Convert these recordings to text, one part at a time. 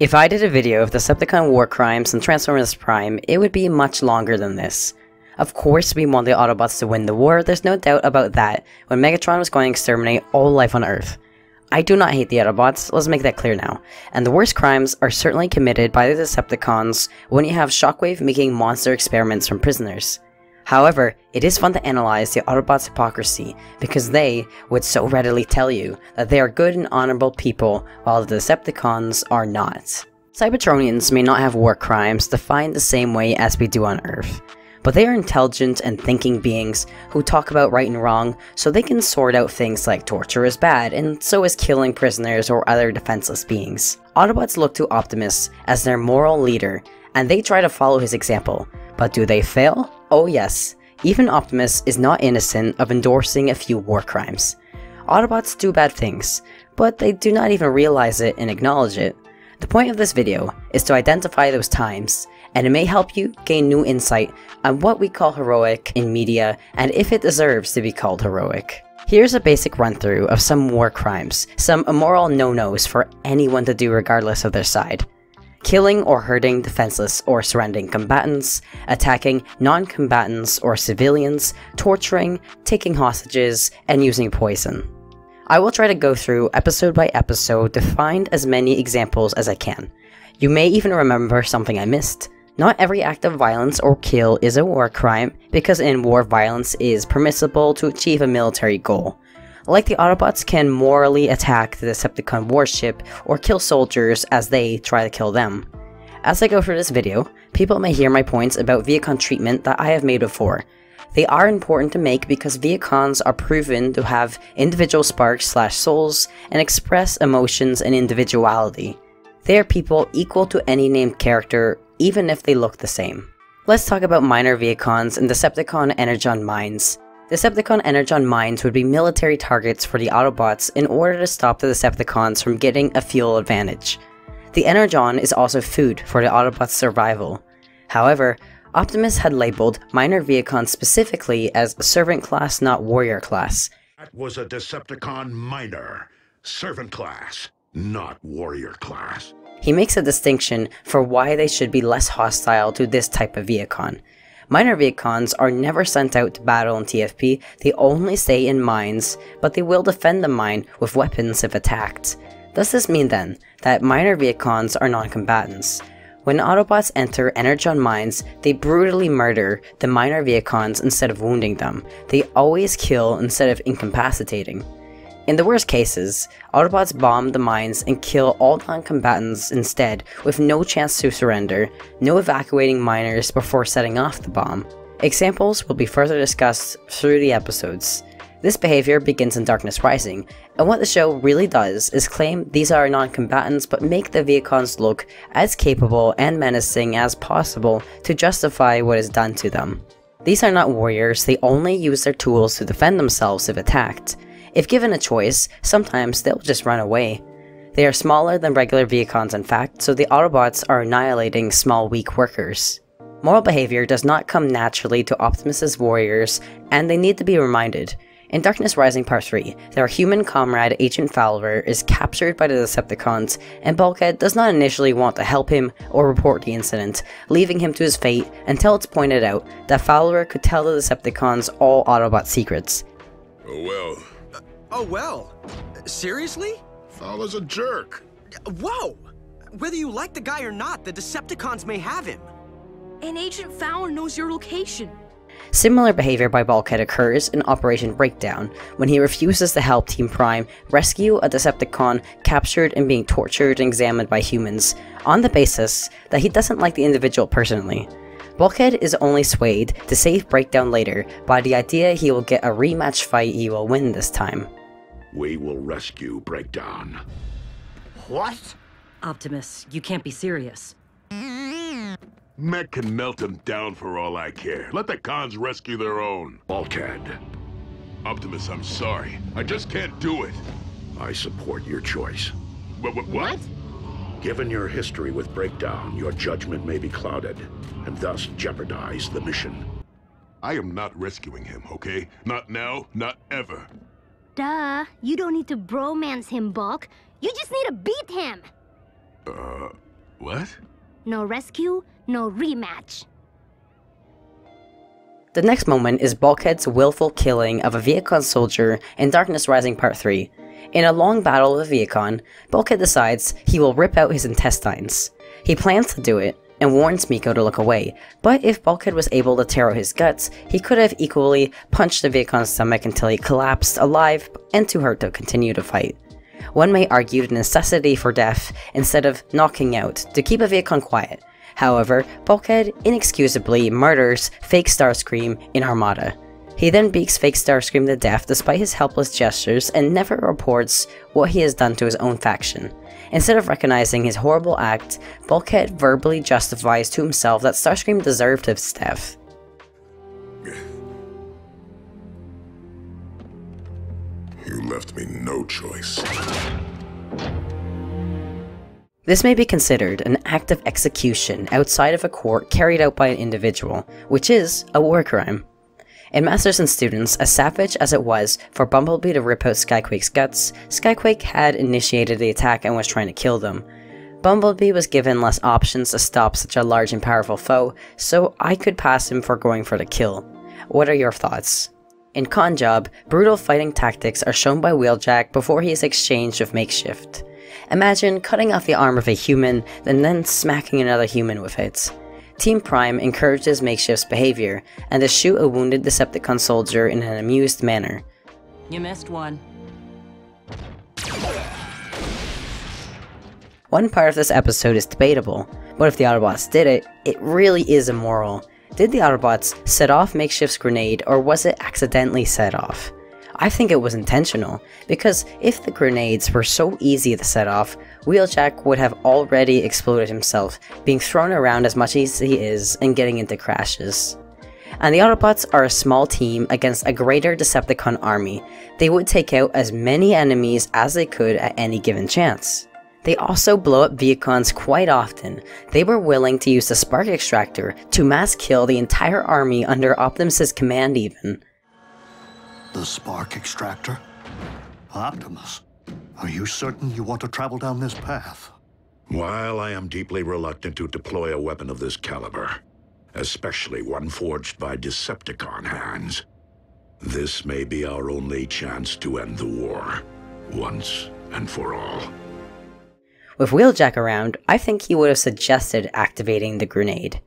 If I did a video of the Decepticon war crimes and Transformers Prime, it would be much longer than this. Of course, we want the Autobots to win the war, there's no doubt about that, when Megatron was going to exterminate all life on Earth. I do not hate the Autobots, let's make that clear now, and the worst crimes are certainly committed by the Decepticons when you have Shockwave making monster experiments from prisoners. However, it is fun to analyze the Autobots' hypocrisy because they would so readily tell you that they are good and honorable people while the Decepticons are not. Cybertronians may not have war crimes defined the same way as we do on Earth, but they are intelligent and thinking beings who talk about right and wrong so they can sort out things like torture is bad and so is killing prisoners or other defenseless beings. Autobots look to Optimus as their moral leader and they try to follow his example, but do they fail? Oh yes, even Optimus is not innocent of endorsing a few war crimes. Autobots do bad things, but they do not even realize it and acknowledge it. The point of this video is to identify those times, and it may help you gain new insight on what we call heroic in media and if it deserves to be called heroic. Here's a basic run through of some war crimes, some immoral no-nos for anyone to do regardless of their side killing or hurting defenseless or surrendering combatants, attacking non-combatants or civilians, torturing, taking hostages, and using poison. I will try to go through episode by episode to find as many examples as I can. You may even remember something I missed. Not every act of violence or kill is a war crime, because in war violence is permissible to achieve a military goal. Like the Autobots can morally attack the Decepticon warship or kill soldiers as they try to kill them. As I go through this video, people may hear my points about Vehicon treatment that I have made before. They are important to make because Vehicons are proven to have individual sparks slash souls and express emotions and individuality. They are people equal to any named character, even if they look the same. Let's talk about minor Vehicons and Decepticon Energon mines. Decepticon Energon mines would be military targets for the Autobots in order to stop the Decepticons from getting a fuel advantage. The Energon is also food for the Autobots' survival. However, Optimus had labeled minor Vehicons specifically as servant class not warrior class. That was a Decepticon minor. Servant class, not warrior class. He makes a distinction for why they should be less hostile to this type of Vehicon. Minor Vehicons are never sent out to battle in TFP, they only stay in mines, but they will defend the mine with weapons if attacked. Does this mean then that minor Vehicons are non-combatants? When Autobots enter Energon mines, they brutally murder the minor Vehicons instead of wounding them. They always kill instead of incapacitating. In the worst cases, Autobots bomb the mines and kill all non-combatants instead with no chance to surrender, no evacuating miners before setting off the bomb. Examples will be further discussed through the episodes. This behavior begins in Darkness Rising, and what the show really does is claim these are non-combatants but make the Vehicons look as capable and menacing as possible to justify what is done to them. These are not warriors, they only use their tools to defend themselves if attacked. If given a choice, sometimes they'll just run away. They are smaller than regular Vehicons in fact, so the Autobots are annihilating small weak workers. Moral behavior does not come naturally to Optimus's warriors, and they need to be reminded. In Darkness Rising Part 3, their human comrade Agent Fowler is captured by the Decepticons, and Bulkhead does not initially want to help him or report the incident, leaving him to his fate until it's pointed out that Fowler could tell the Decepticons all Autobot secrets. Oh well, Oh, well. Seriously? Fowler's a jerk. Whoa! Whether you like the guy or not, the Decepticons may have him. And Agent Fowler knows your location. Similar behavior by Bulkhead occurs in Operation Breakdown, when he refuses to help Team Prime rescue a Decepticon captured and being tortured and examined by humans, on the basis that he doesn't like the individual personally. Bulkhead is only swayed to save Breakdown later by the idea he will get a rematch fight he will win this time. We will rescue Breakdown. What? Optimus, you can't be serious. Mech can melt him down for all I care. Let the cons rescue their own. Bulkhead, Optimus, I'm sorry. I just can't do it. I support your choice. What? What? what? Given your history with Breakdown, your judgment may be clouded, and thus jeopardize the mission. I am not rescuing him, okay? Not now, not ever. Duh. You don't need to bromance him, Bulk. You just need to beat him. Uh, What? No rescue, no rematch. The next moment is Bulkhead's willful killing of a Vehicon soldier in Darkness Rising Part 3. In a long battle with Vehicon, Bulkhead decides he will rip out his intestines. He plans to do it, and warns Miko to look away, but if Bulkhead was able to tear out his guts, he could have equally punched the Vehicon's stomach until he collapsed alive and too hurt to continue to fight. One may argue the necessity for death instead of knocking out to keep a Viacon quiet. However, Bulkhead inexcusably murders fake Starscream in Armada. He then beats fake Starscream to death despite his helpless gestures and never reports what he has done to his own faction. Instead of recognizing his horrible act, Bulkhead verbally justifies to himself that Starscream deserved his death. You left me no choice. This may be considered an act of execution outside of a court carried out by an individual, which is a war crime. In Masters and Students, as savage as it was for Bumblebee to rip out Skyquake's guts, Skyquake had initiated the attack and was trying to kill them. Bumblebee was given less options to stop such a large and powerful foe, so I could pass him for going for the kill. What are your thoughts? In Con Job, brutal fighting tactics are shown by Wheeljack before he is exchanged with Makeshift. Imagine cutting off the arm of a human, and then smacking another human with it. Team Prime encourages Makeshift's behavior, and to shoot a wounded Decepticon soldier in an amused manner. You missed one. One part of this episode is debatable, but if the Autobots did it, it really is immoral. Did the Autobots set off Makeshift's grenade, or was it accidentally set off? I think it was intentional, because if the grenades were so easy to set off, Wheeljack would have already exploded himself, being thrown around as much as he is and getting into crashes. And the Autobots are a small team against a greater Decepticon army. They would take out as many enemies as they could at any given chance. They also blow up Vehicons quite often. They were willing to use the Spark Extractor to mass kill the entire army under Optimus's command even. The spark extractor? Optimus, are you certain you want to travel down this path? While I am deeply reluctant to deploy a weapon of this caliber, especially one forged by Decepticon hands, this may be our only chance to end the war, once and for all. With Wheeljack around, I think he would have suggested activating the grenade.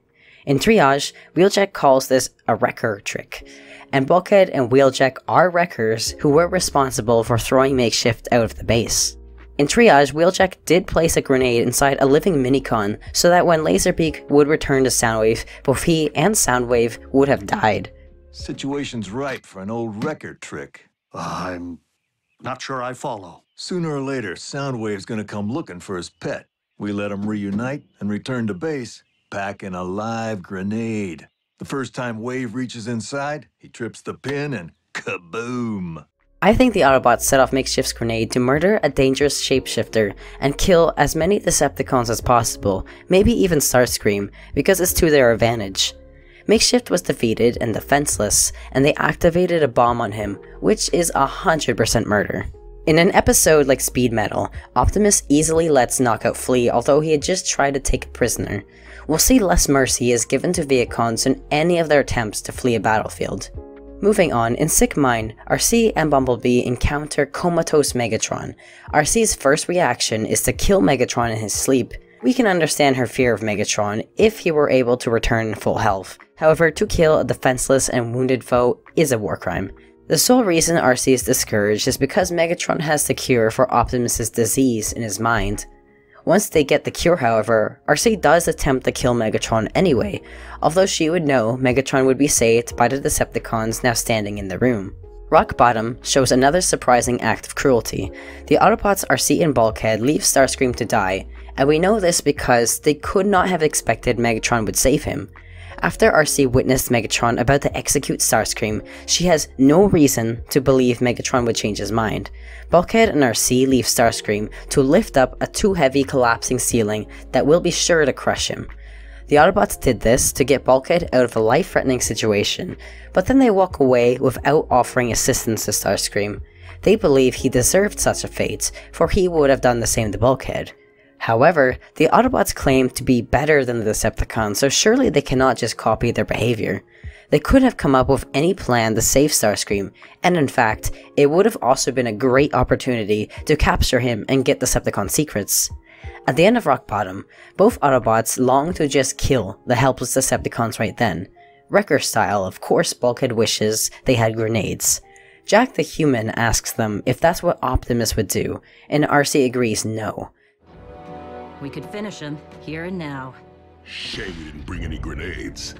In Triage, Wheeljack calls this a wrecker trick, and Bulkhead and Wheeljack are wreckers who were responsible for throwing Makeshift out of the base. In Triage, Wheeljack did place a grenade inside a living Minicon so that when Laserbeak would return to Soundwave, both he and Soundwave would have died. Situation's ripe for an old Wrecker trick. I'm not sure I follow. Sooner or later, Soundwave's gonna come looking for his pet. We let him reunite and return to base, packing a live grenade. The first time Wave reaches inside, he trips the pin and kaboom! I think the Autobots set off Makeshift's grenade to murder a dangerous shapeshifter and kill as many Decepticons as possible, maybe even Starscream, because it's to their advantage. Makeshift was defeated and defenseless, and they activated a bomb on him, which is 100% murder. In an episode like Speed Metal, Optimus easily lets Knockout flee although he had just tried to take a prisoner. We'll see less mercy is given to Vehicons in any of their attempts to flee a battlefield. Moving on, in Sick Mind, Arcee and Bumblebee encounter comatose Megatron. Arcee's first reaction is to kill Megatron in his sleep. We can understand her fear of Megatron if he were able to return in full health. However, to kill a defenseless and wounded foe is a war crime. The sole reason Arcee is discouraged is because Megatron has the cure for Optimus's disease in his mind. Once they get the cure, however, Arcee does attempt to kill Megatron anyway, although she would know Megatron would be saved by the Decepticons now standing in the room. Rock Bottom shows another surprising act of cruelty. The Autobots Arcee and Bulkhead leave Starscream to die, and we know this because they could not have expected Megatron would save him. After Arcee witnessed Megatron about to execute Starscream, she has no reason to believe Megatron would change his mind. Bulkhead and Arcee leave Starscream to lift up a too heavy collapsing ceiling that will be sure to crush him. The Autobots did this to get Bulkhead out of a life-threatening situation, but then they walk away without offering assistance to Starscream. They believe he deserved such a fate, for he would have done the same to Bulkhead. However, the Autobots claim to be better than the Decepticons, so surely they cannot just copy their behavior. They could have come up with any plan to save Starscream, and in fact, it would have also been a great opportunity to capture him and get Decepticon secrets. At the end of Rock Bottom, both Autobots long to just kill the helpless Decepticons right then. Wrecker style, of course Bulkhead wishes they had grenades. Jack the Human asks them if that's what Optimus would do, and Arcee agrees no. We could finish him, here and now. Shame you didn't bring any grenades.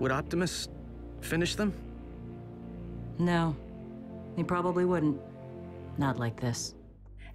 Would Optimus finish them? No, he probably wouldn't. Not like this.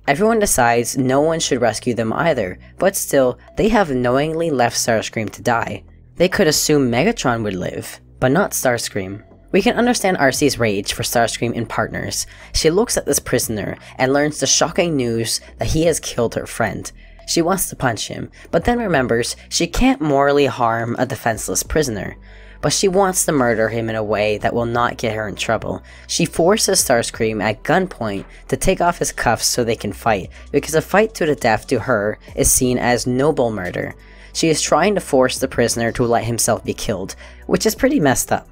Everyone decides no one should rescue them either, but still, they have knowingly left Starscream to die. They could assume Megatron would live, but not Starscream. We can understand Arcee's rage for Starscream and Partners. She looks at this prisoner and learns the shocking news that he has killed her friend. She wants to punch him, but then remembers she can't morally harm a defenseless prisoner. But she wants to murder him in a way that will not get her in trouble. She forces Starscream at gunpoint to take off his cuffs so they can fight, because a fight to the death to her is seen as noble murder. She is trying to force the prisoner to let himself be killed, which is pretty messed up.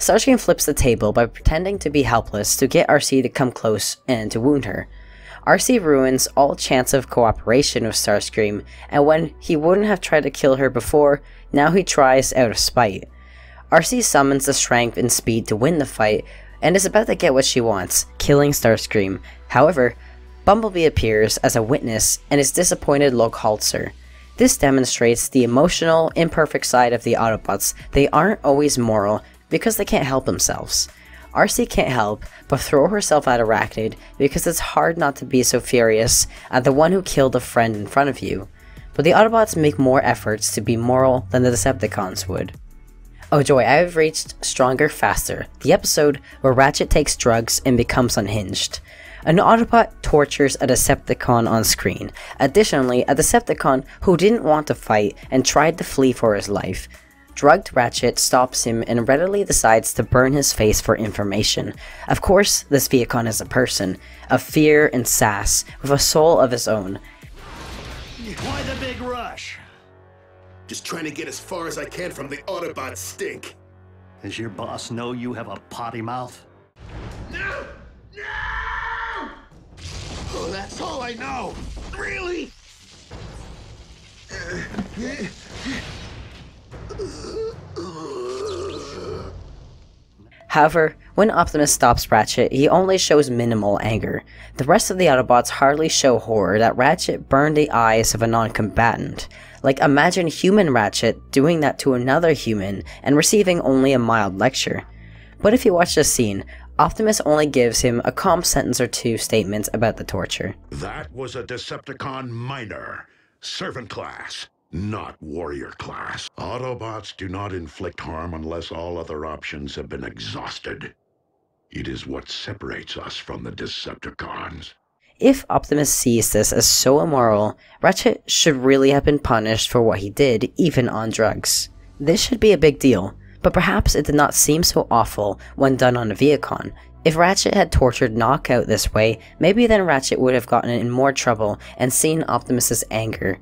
Starscream flips the table by pretending to be helpless to get Arcee to come close and to wound her. Arcee ruins all chance of cooperation with Starscream, and when he wouldn't have tried to kill her before, now he tries out of spite. Arcee summons the strength and speed to win the fight, and is about to get what she wants, killing Starscream. However, Bumblebee appears as a witness and is disappointed Log halts her. This demonstrates the emotional, imperfect side of the Autobots. They aren't always moral because they can't help themselves. Arcee can't help but throw herself at Airachnid because it's hard not to be so furious at the one who killed a friend in front of you. But the Autobots make more efforts to be moral than the Decepticons would. Oh joy, I have reached Stronger Faster, the episode where Ratchet takes drugs and becomes unhinged. An Autobot tortures a Decepticon on screen. Additionally, a Decepticon who didn't want to fight and tried to flee for his life. Drugged Ratchet stops him and readily decides to burn his face for information. Of course, this Vehicon is a person, of fear and sass, with a soul of his own. Why the big rush? Just trying to get as far as I can from the Autobot stink. Does your boss know you have a potty mouth? No! No! Oh, that's all I know. Really? However, when Optimus stops Ratchet, he only shows minimal anger. The rest of the Autobots hardly show horror that Ratchet burned the eyes of a non-combatant. Like imagine human Ratchet doing that to another human and receiving only a mild lecture. But if you watch this scene, Optimus only gives him a calm sentence or two statements about the torture. That was a Decepticon minor, servant class not warrior class. Autobots do not inflict harm unless all other options have been exhausted. It is what separates us from the Decepticons. If Optimus sees this as so immoral, Ratchet should really have been punished for what he did, even on drugs. This should be a big deal, but perhaps it did not seem so awful when done on a Vehicon. If Ratchet had tortured Knockout this way, maybe then Ratchet would have gotten in more trouble and seen Optimus's anger.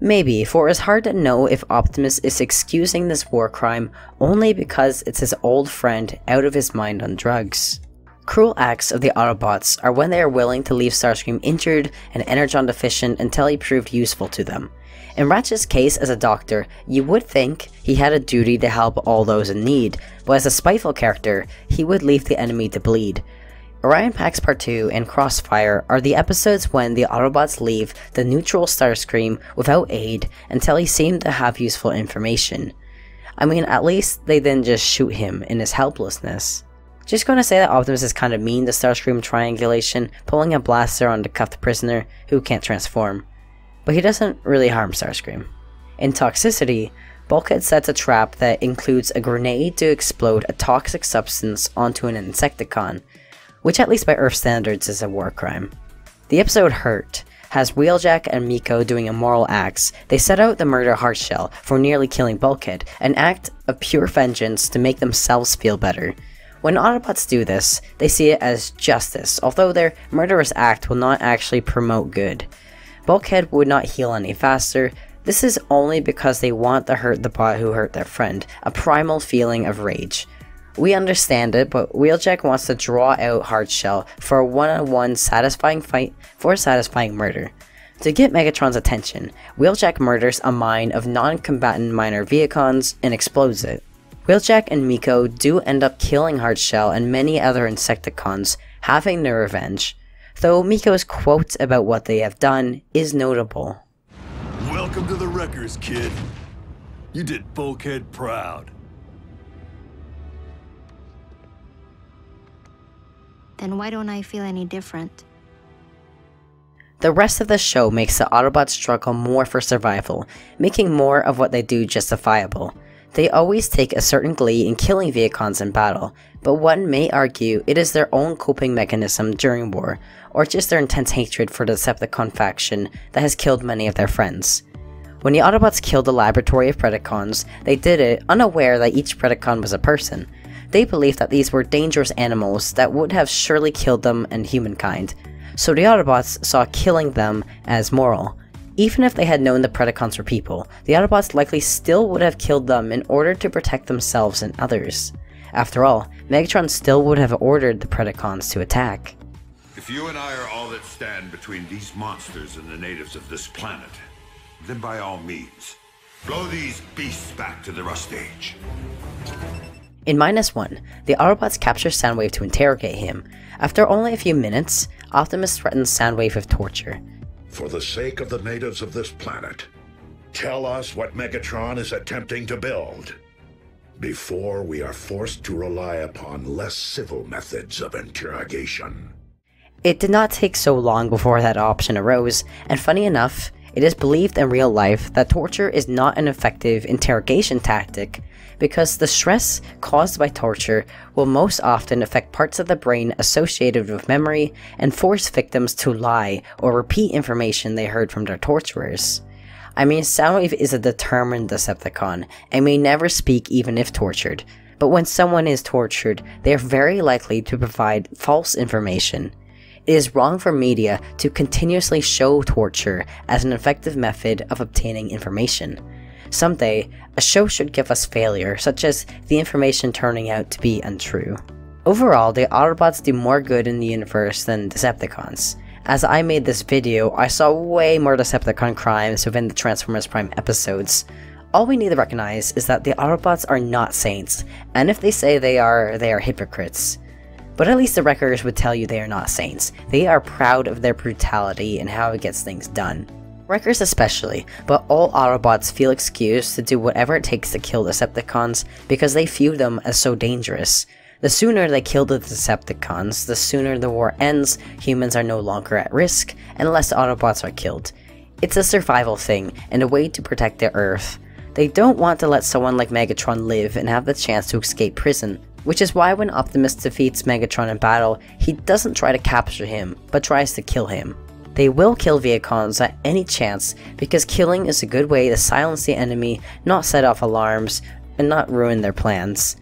Maybe, for it's hard to know if Optimus is excusing this war crime only because it's his old friend out of his mind on drugs. Cruel acts of the Autobots are when they are willing to leave Starscream injured and Energon deficient until he proved useful to them. In Ratchet's case as a doctor, you would think he had a duty to help all those in need, but as a spiteful character, he would leave the enemy to bleed, Orion Pax Part 2 and Crossfire are the episodes when the Autobots leave the neutral Starscream without aid until he seemed to have useful information. I mean, at least they didn't just shoot him in his helplessness. Just gonna say that Optimus is kinda mean to Starscream triangulation, pulling a blaster on the cuffed prisoner who can't transform. But he doesn't really harm Starscream. In Toxicity, Bulkhead sets a trap that includes a grenade to explode a toxic substance onto an Insecticon, which at least by Earth standards is a war crime. The episode Hurt has Wheeljack and Miko doing immoral acts. They set out to murder Hardshell for nearly killing Bulkhead, an act of pure vengeance to make themselves feel better. When Autobots do this, they see it as justice, although their murderous act will not actually promote good. Bulkhead would not heal any faster. This is only because they want to hurt the bot who hurt their friend, a primal feeling of rage. We understand it, but Wheeljack wants to draw out Hardshell for a one-on-one satisfying fight for satisfying murder. To get Megatron's attention, Wheeljack murders a mine of non-combatant minor Vehicons and explodes it. Wheeljack and Miko do end up killing Hardshell and many other Insecticons, having their revenge, though Miko's quote about what they have done is notable. Welcome to the Wreckers, kid. You did Bulkhead proud. Then why don't I feel any different? The rest of the show makes the Autobots struggle more for survival, making more of what they do justifiable. They always take a certain glee in killing Vehicons in battle, but one may argue it is their own coping mechanism during war, or just their intense hatred for the Decepticon faction that has killed many of their friends. When the Autobots killed the laboratory of Predacons, they did it unaware that each Predacon was a person. They believed that these were dangerous animals that would have surely killed them and humankind, so the Autobots saw killing them as moral. Even if they had known the Predacons were people, the Autobots likely still would have killed them in order to protect themselves and others. After all, Megatron still would have ordered the Predacons to attack. If you and I are all that stand between these monsters and the natives of this planet, then by all means, blow these beasts back to the Rust Age. In Minus 1, the Autobots capture Soundwave to interrogate him. After only a few minutes, Optimus threatens Soundwave with torture. For the sake of the natives of this planet, tell us what Megatron is attempting to build. Before we are forced to rely upon less civil methods of interrogation. It did not take so long before that option arose, and funny enough, it is believed in real life that torture is not an effective interrogation tactic because the stress caused by torture will most often affect parts of the brain associated with memory and force victims to lie or repeat information they heard from their torturers. I mean, Soundwave is a determined Decepticon and may never speak even if tortured, but when someone is tortured, they are very likely to provide false information. It is wrong for media to continuously show torture as an effective method of obtaining information. Someday, a show should give us failure, such as the information turning out to be untrue. Overall, the Autobots do more good in the universe than Decepticons. As I made this video, I saw way more Decepticon crimes within the Transformers Prime episodes. All we need to recognize is that the Autobots are not saints, and if they say they are, they are hypocrites. But at least the Wreckers would tell you they are not saints. They are proud of their brutality and how it gets things done. Wreckers especially, but all Autobots feel excused to do whatever it takes to kill the Decepticons because they view them as so dangerous. The sooner they kill the Decepticons, the sooner the war ends, humans are no longer at risk, and less Autobots are killed. It's a survival thing, and a way to protect their Earth. They don't want to let someone like Megatron live and have the chance to escape prison, which is why when Optimus defeats Megatron in battle, he doesn't try to capture him, but tries to kill him. They will kill Vehicons at any chance because killing is a good way to silence the enemy, not set off alarms, and not ruin their plans.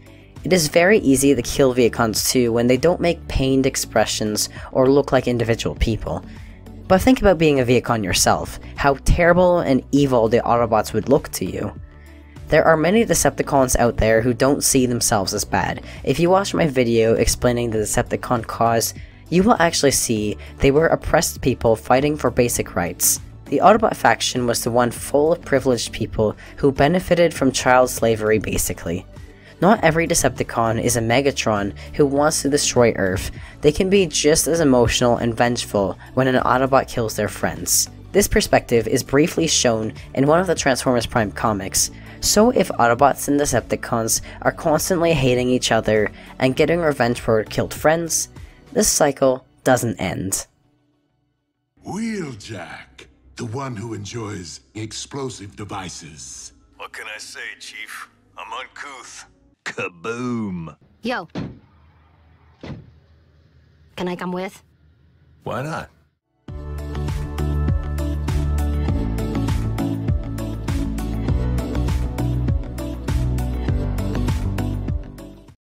It is very easy to kill Vehicons too when they don't make pained expressions or look like individual people. But think about being a Vehicon yourself, how terrible and evil the Autobots would look to you. There are many Decepticons out there who don't see themselves as bad. If you watch my video explaining the Decepticon cause, you will actually see they were oppressed people fighting for basic rights. The Autobot faction was the one full of privileged people who benefited from child slavery basically. Not every Decepticon is a Megatron who wants to destroy Earth. They can be just as emotional and vengeful when an Autobot kills their friends. This perspective is briefly shown in one of the Transformers Prime comics, so if Autobots and Decepticons are constantly hating each other and getting revenge for killed friends, this cycle doesn't end. Wheeljack, the one who enjoys explosive devices. What can I say, Chief? I'm uncouth. Kaboom! Yo. Can I come with? Why not?